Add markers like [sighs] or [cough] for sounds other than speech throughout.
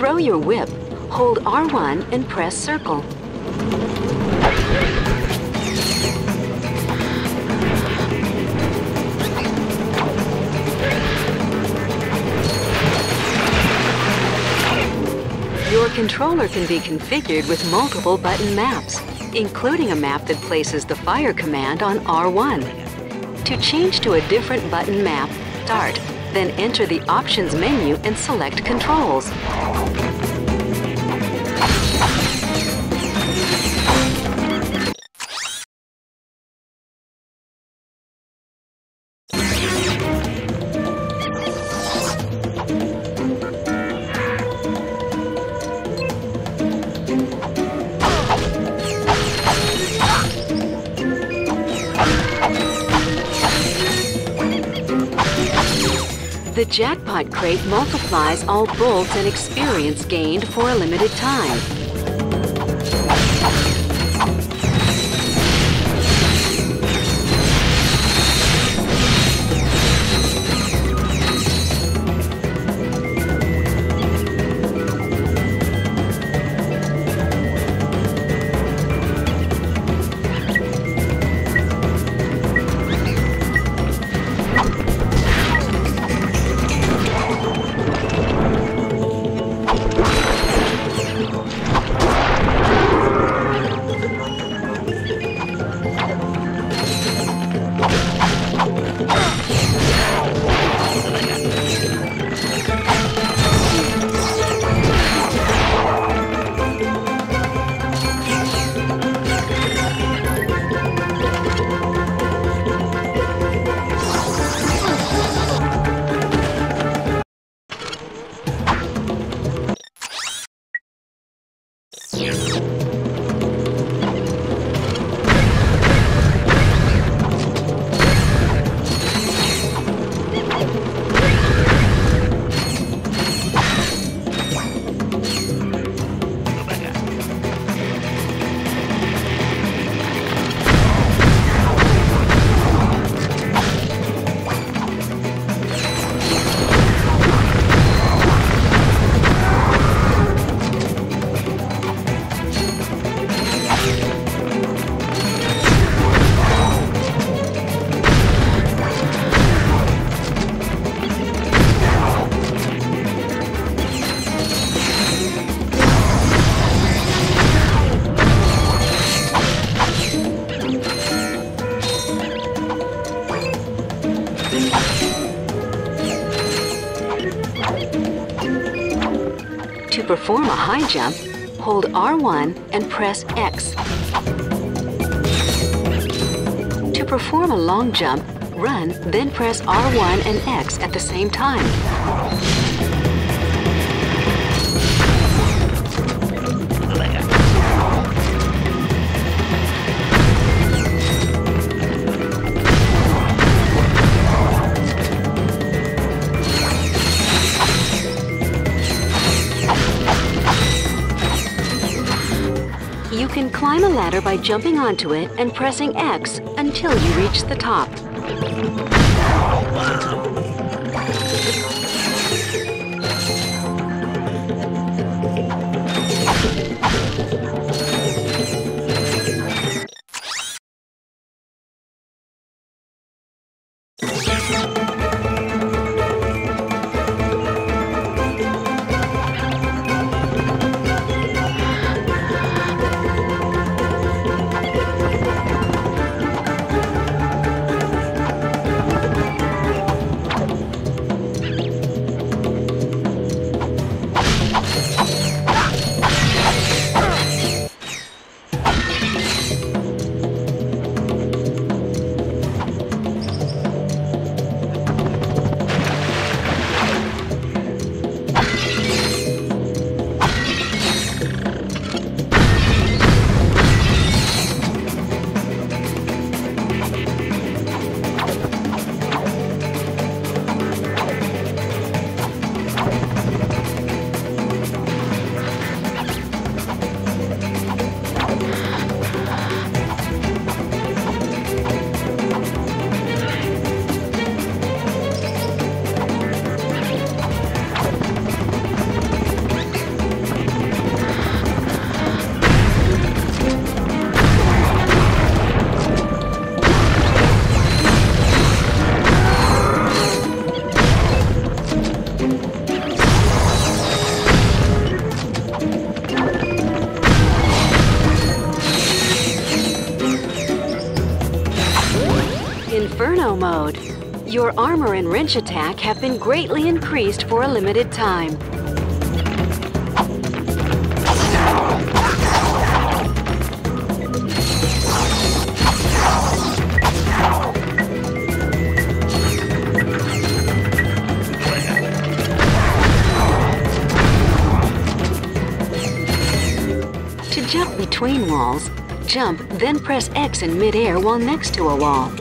throw your whip, hold R1 and press circle. Your controller can be configured with multiple button maps, including a map that places the fire command on R1. To change to a different button map, start, then enter the Options menu and select Controls. Jackpot crate multiplies all bolts and experience gained for a limited time. Perform a high jump, hold R1 and press X. To perform a long jump, run, then press R1 and X at the same time. You can climb a ladder by jumping onto it and pressing X until you reach the top. Mode. Your armor and wrench attack have been greatly increased for a limited time. To jump between walls, jump, then press X in midair while next to a wall.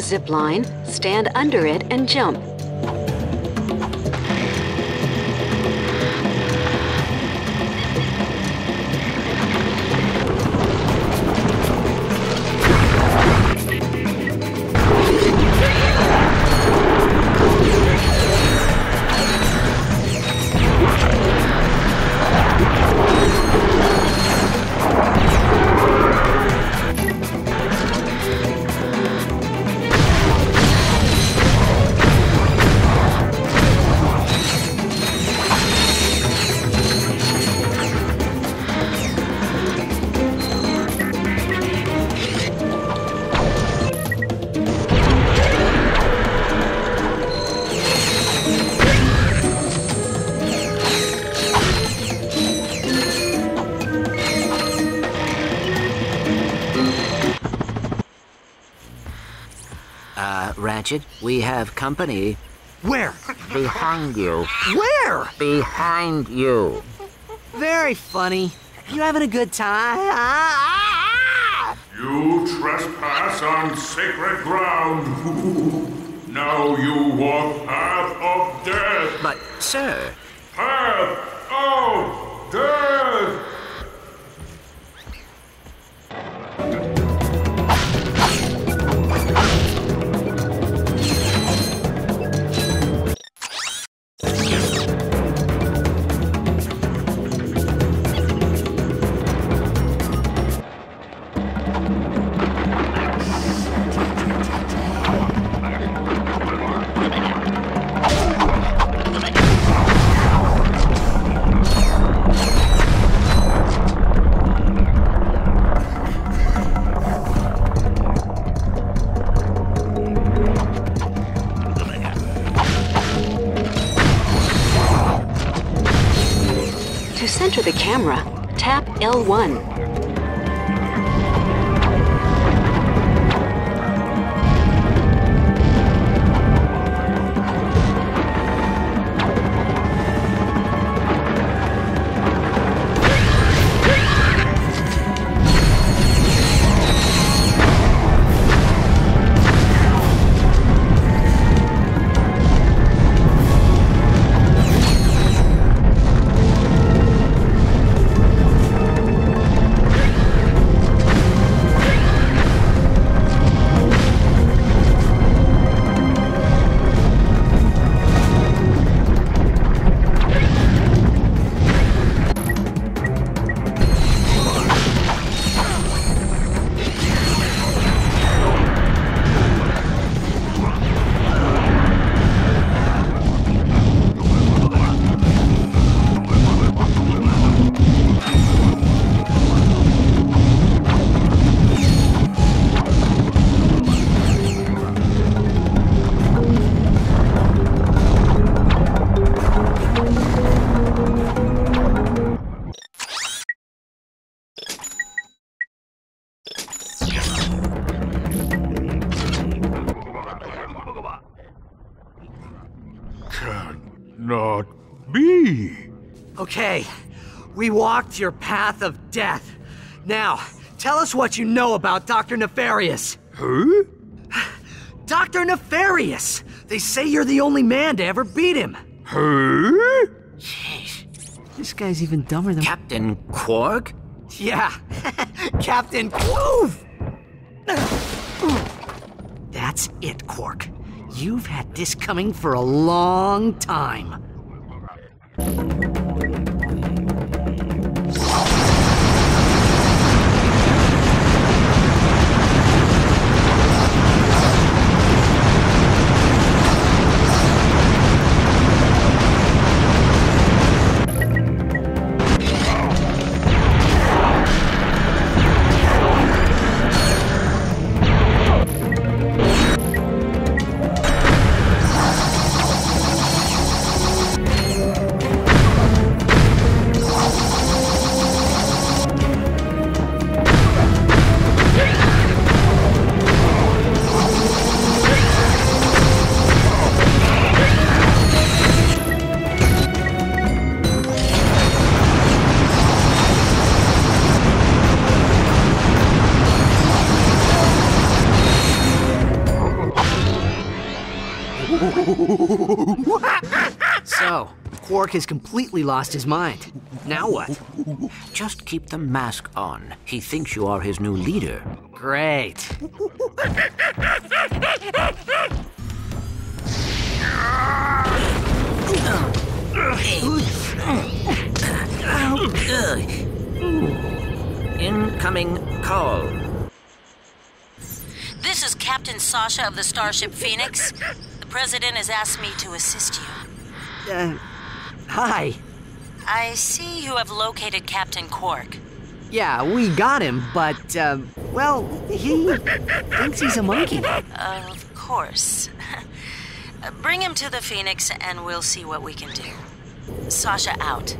Zip line, stand under it and jump. Ratchet, we have company Where? behind you. Where? Behind you. Very funny. You having a good time? You trespass on sacred ground. [laughs] now you walk path of death. But, sir, Path of death. L1. Cannot be. Okay, we walked your path of death. Now, tell us what you know about Dr. Nefarious. Huh? [sighs] Dr. Nefarious! They say you're the only man to ever beat him. Huh? Jeez. This guy's even dumber than. Captain Qwark? yeah, [laughs] Captain Clove! [sighs] That's it, Qwark. You've had this coming for a long time. Qwark has completely lost his mind. Now what? Just keep the mask on. He thinks you are his new leader. Great. Incoming call. This is Captain Sasha of the Starship Phoenix. The President has asked me to assist you. Uh, hi. I see you have located Captain Qwark. Yeah, we got him, but, uh, well, he thinks he's a monkey. Of course. [laughs] Bring him to the Phoenix and we'll see what we can do. Sasha out.